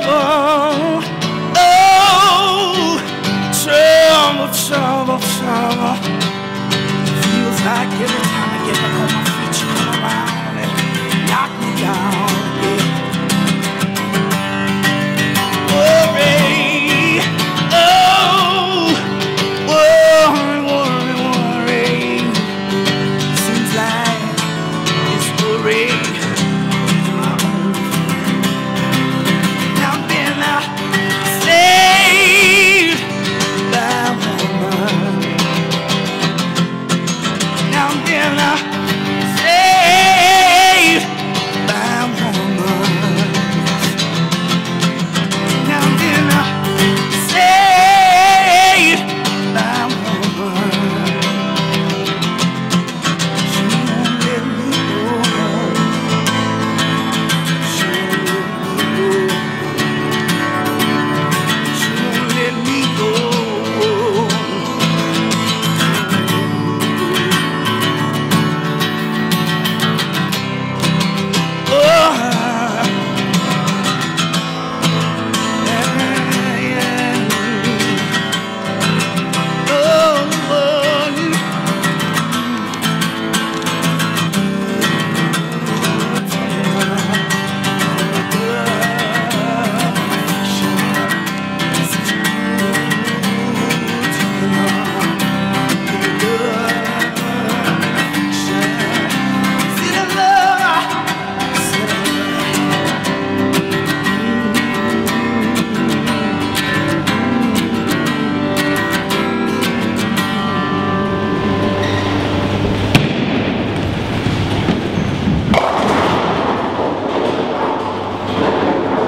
trouble.